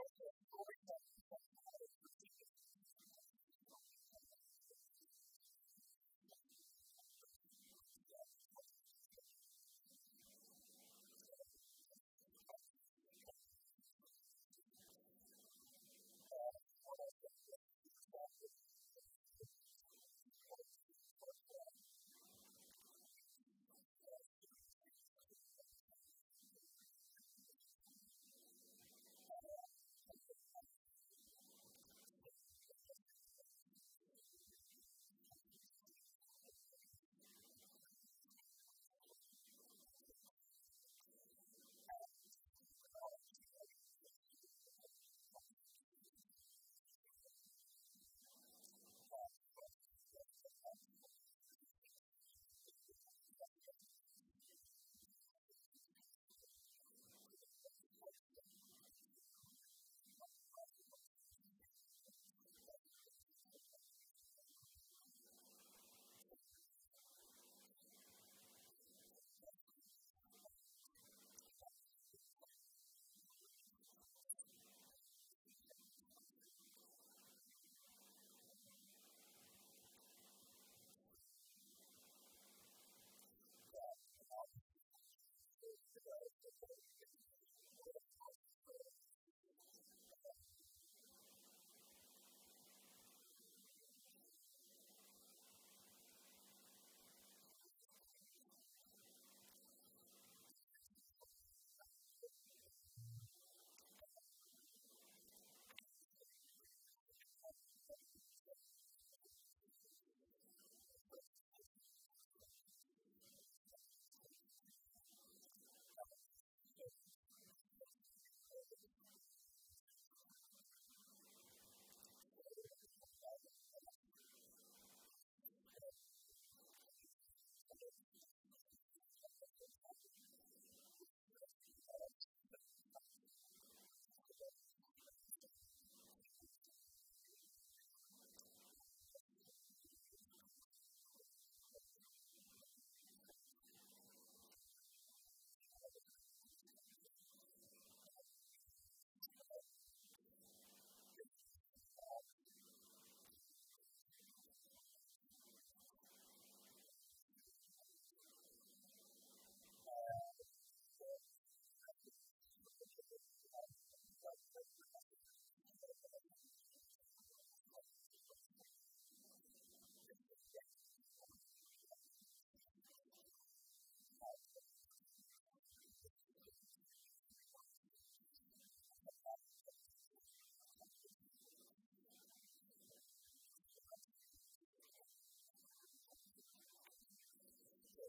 especially important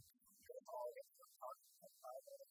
Thank you.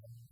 Thank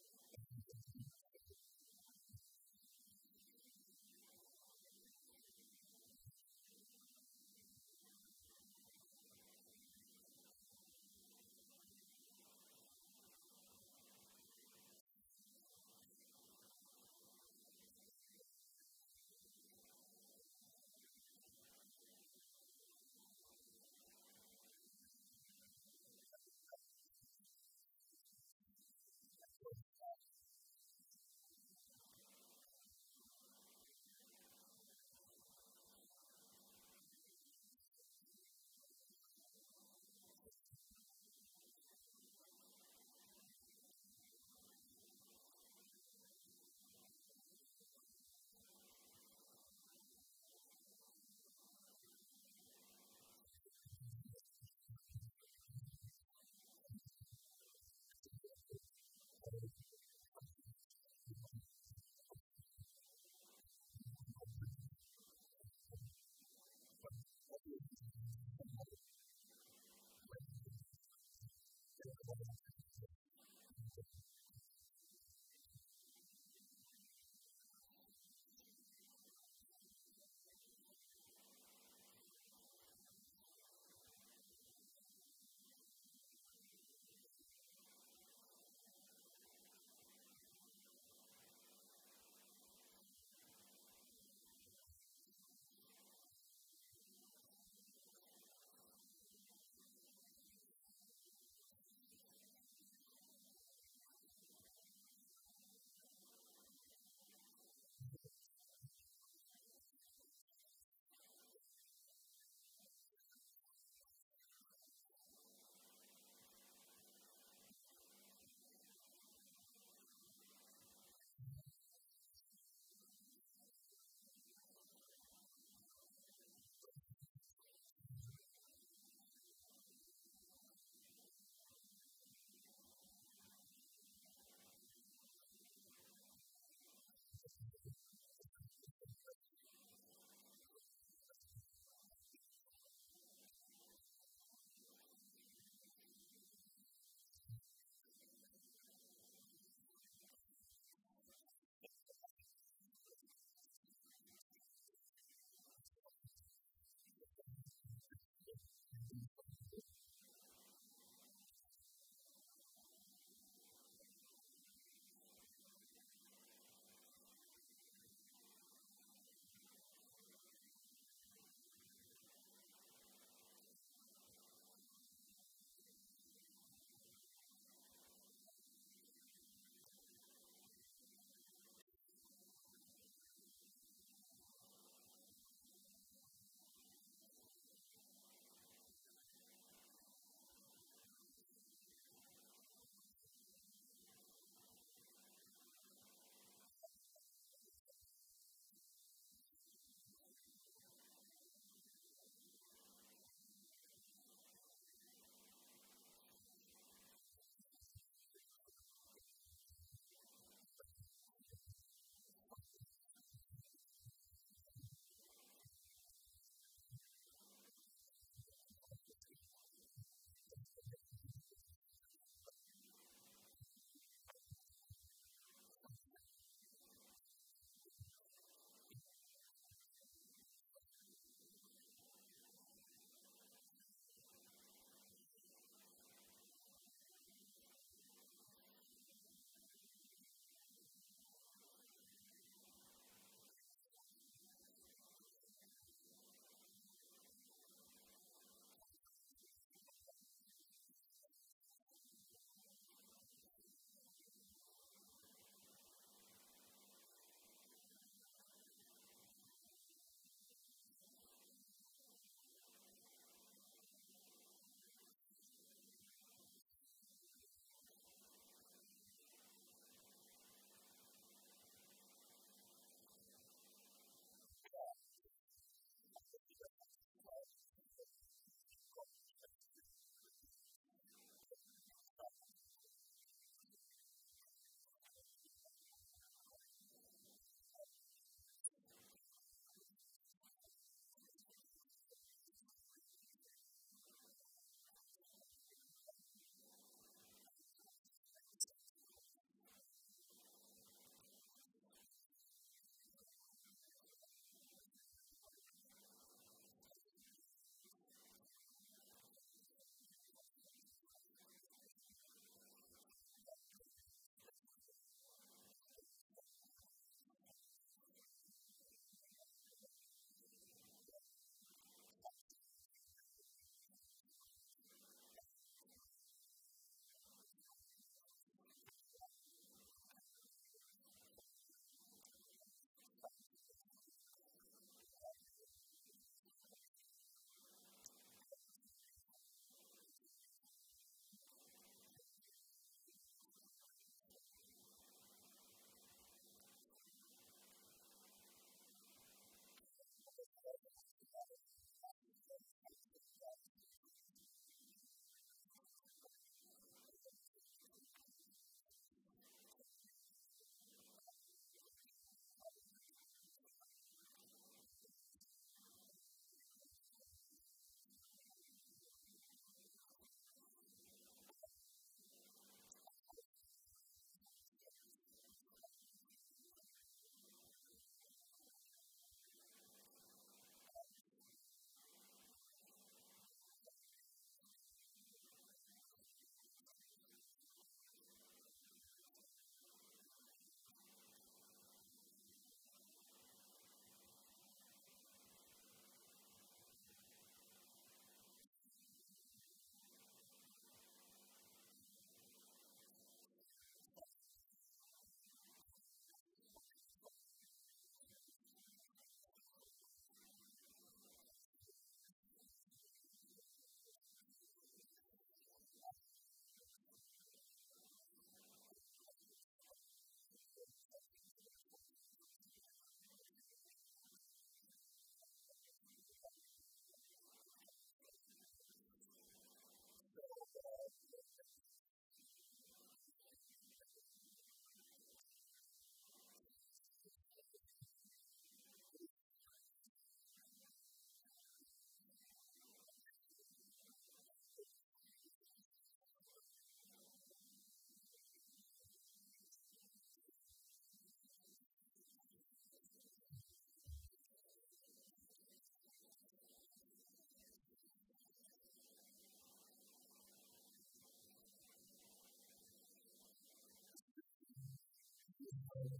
Hallelujah.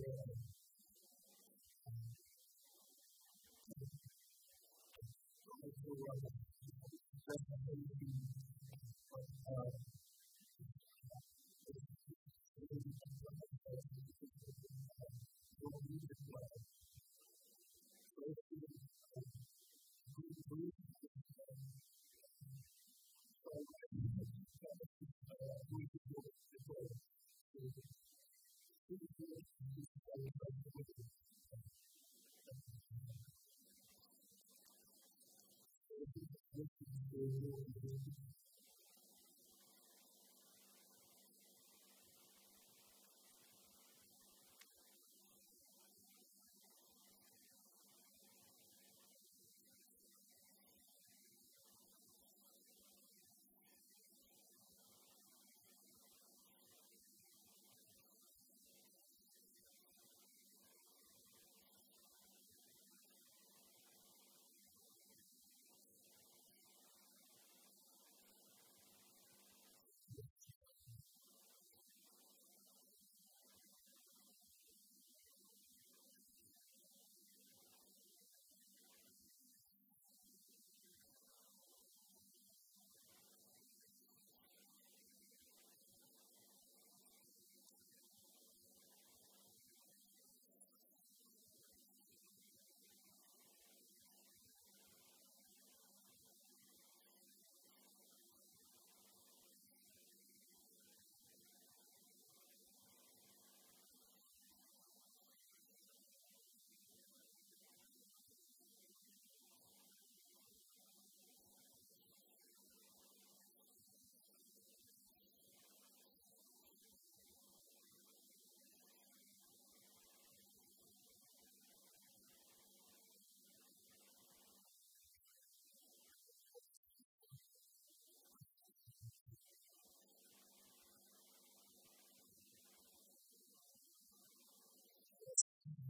Amen.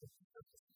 just, just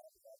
about